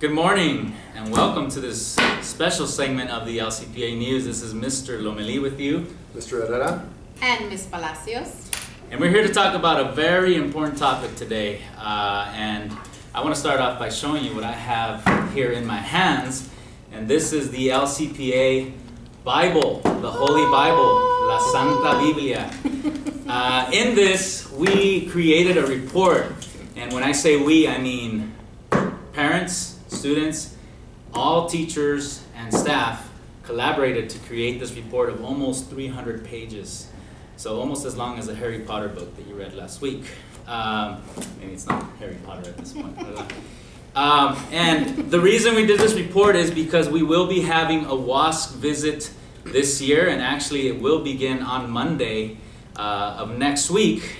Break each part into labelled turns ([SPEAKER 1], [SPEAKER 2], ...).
[SPEAKER 1] Good morning and welcome to this special segment of the LCPA News. This is Mr. Lomeli with you.
[SPEAKER 2] Mr. Herrera.
[SPEAKER 3] And Ms. Palacios.
[SPEAKER 1] And we're here to talk about a very important topic today. Uh, and I want to start off by showing you what I have here in my hands. And this is the LCPA Bible, the Holy Bible, La Santa Biblia. Uh, in this, we created a report. And when I say we, I mean parents, students, all teachers and staff collaborated to create this report of almost 300 pages. So almost as long as a Harry Potter book that you read last week. Um, maybe it's not Harry Potter at this point. um, and the reason we did this report is because we will be having a WASC visit this year, and actually it will begin on Monday uh, of next week.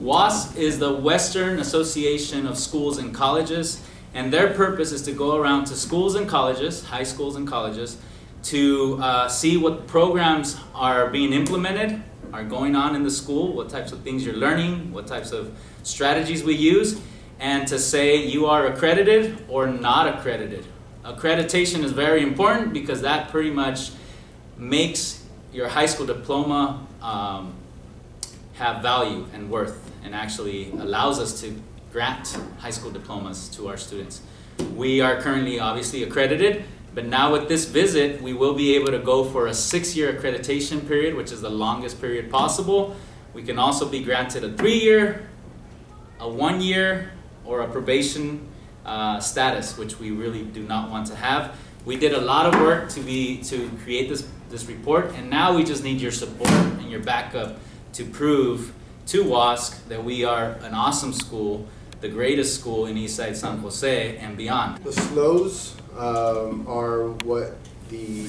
[SPEAKER 1] WASC is the Western Association of Schools and Colleges. And their purpose is to go around to schools and colleges, high schools and colleges, to uh, see what programs are being implemented, are going on in the school, what types of things you're learning, what types of strategies we use, and to say you are accredited or not accredited. Accreditation is very important because that pretty much makes your high school diploma um, have value and worth and actually allows us to grant high school diplomas to our students. We are currently obviously accredited, but now with this visit, we will be able to go for a six-year accreditation period, which is the longest period possible. We can also be granted a three-year, a one-year, or a probation uh, status, which we really do not want to have. We did a lot of work to be to create this this report, and now we just need your support and your backup to prove to WASC that we are an awesome school the greatest school in Eastside San Jose and beyond.
[SPEAKER 2] The slows um, are what the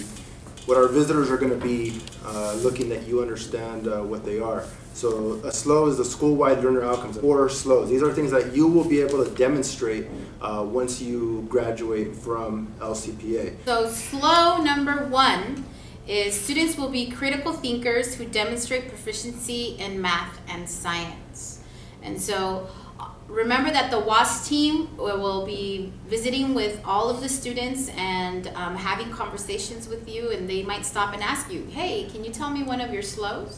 [SPEAKER 2] what our visitors are going to be uh, looking that you understand uh, what they are. So a SLO is the school-wide learner outcomes, or SLOs. These are things that you will be able to demonstrate uh, once you graduate from LCPA.
[SPEAKER 3] So SLO number one is students will be critical thinkers who demonstrate proficiency in math and science. And so remember that the WASC team will be visiting with all of the students and um, having conversations with you and they might stop and ask you, hey, can you tell me one of your SLOs?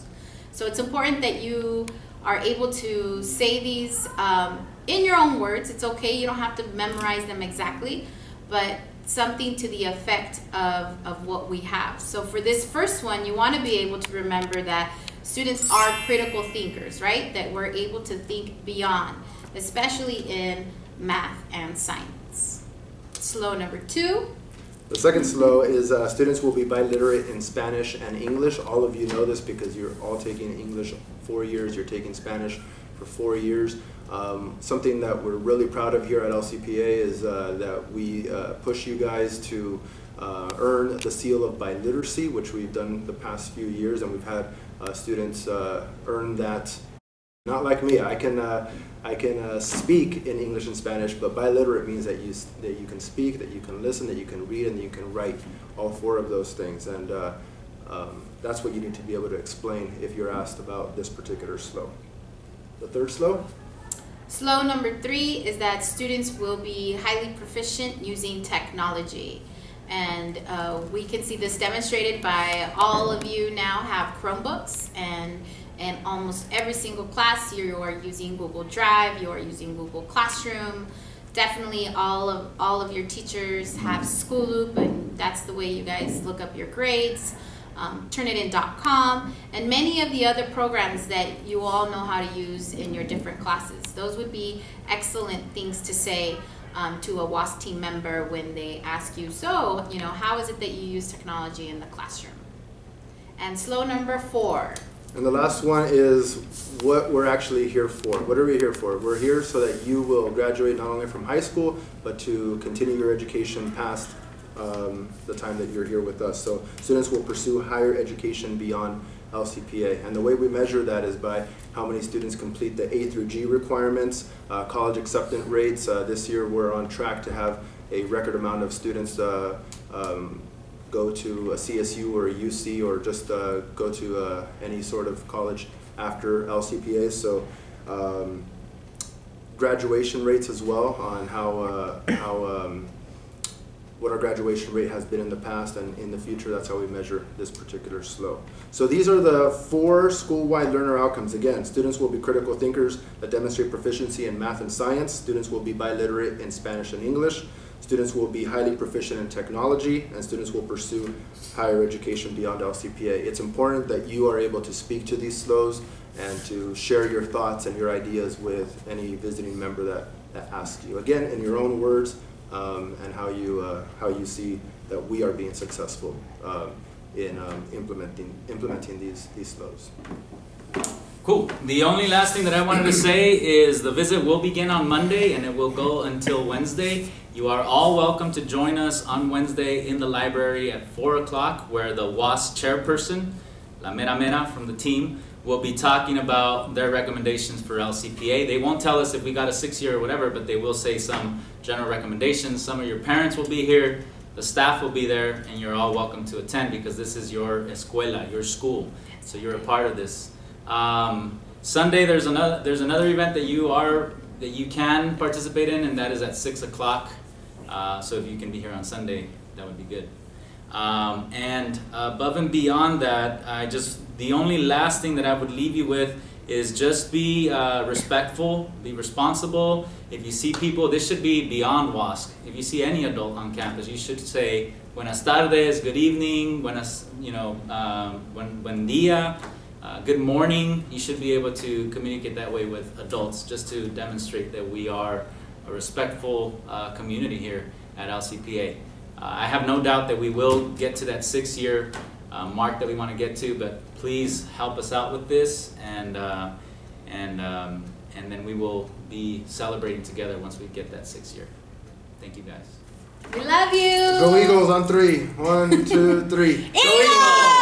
[SPEAKER 3] So it's important that you are able to say these um, in your own words. It's okay, you don't have to memorize them exactly, but something to the effect of, of what we have. So for this first one, you want to be able to remember that students are critical thinkers, right? That we're able to think beyond especially in math and science. SLO number two.
[SPEAKER 2] The second SLO is uh, students will be biliterate in Spanish and English. All of you know this because you're all taking English four years, you're taking Spanish for four years. Um, something that we're really proud of here at LCPA is uh, that we uh, push you guys to uh, earn the seal of biliteracy, which we've done the past few years, and we've had uh, students uh, earn that not like me. I can uh, I can speak in English and Spanish, but biliterate means that you that you can speak, that you can listen, that you can read, and you can write. All four of those things, and um, that's what you need to be able to explain if you're asked about this particular SLO. The third slow?
[SPEAKER 3] Slow number three is that students will be highly proficient using technology. And uh, we can see this demonstrated by all of you now have Chromebooks and in almost every single class you are using Google Drive, you are using Google Classroom. Definitely all of all of your teachers have School Loop and that's the way you guys look up your grades. Um, Turnitin.com and many of the other programs that you all know how to use in your different classes. Those would be excellent things to say um, to a WASC team member when they ask you, so, you know, how is it that you use technology in the classroom? And slow number four,
[SPEAKER 2] and the last one is what we're actually here for. What are we here for? We're here so that you will graduate not only from high school, but to continue your education past um, the time that you're here with us. So students will pursue higher education beyond LCPA. And the way we measure that is by how many students complete the A through G requirements, uh, college acceptance rates. Uh, this year we're on track to have a record amount of students uh, um, go to a CSU or a UC or just uh, go to uh, any sort of college after LCPA. So um, graduation rates as well on how, uh, how um, what our graduation rate has been in the past, and in the future, that's how we measure this particular SLO. So these are the four school-wide learner outcomes. Again, students will be critical thinkers that demonstrate proficiency in math and science. Students will be biliterate in Spanish and English. Students will be highly proficient in technology, and students will pursue higher education beyond LCPA. It's important that you are able to speak to these SLOs and to share your thoughts and your ideas with any visiting member that, that asks you. Again, in your own words, um, and how you, uh, how you see that we are being successful um, in um, implementing, implementing these, these SLOs.
[SPEAKER 1] Cool. The only last thing that I wanted to say is the visit will begin on Monday and it will go until Wednesday. You are all welcome to join us on Wednesday in the library at 4 o'clock where the WASC chairperson, La Mera Mera from the team, will be talking about their recommendations for LCPA. They won't tell us if we got a six year or whatever, but they will say some general recommendations. Some of your parents will be here, the staff will be there, and you're all welcome to attend because this is your escuela, your school. So you're a part of this. Um, Sunday there's another there's another event that you are that you can participate in, and that is at six o'clock. Uh, so if you can be here on Sunday, that would be good. Um, and above and beyond that, I just the only last thing that I would leave you with is just be uh, respectful, be responsible. If you see people, this should be beyond WASC. If you see any adult on campus, you should say buenas tardes, good evening, buenas, you know, um, buen, buen dia, uh, good morning. You should be able to communicate that way with adults just to demonstrate that we are a respectful uh, community here at LCPA. Uh, I have no doubt that we will get to that six year uh, mark that we want to get to, but please help us out with this and, uh, and, um, and then we will be celebrating together once we get that six year. Thank you guys.
[SPEAKER 3] We love you.
[SPEAKER 2] Go Eagles on three. One, two, three.
[SPEAKER 3] Eagles!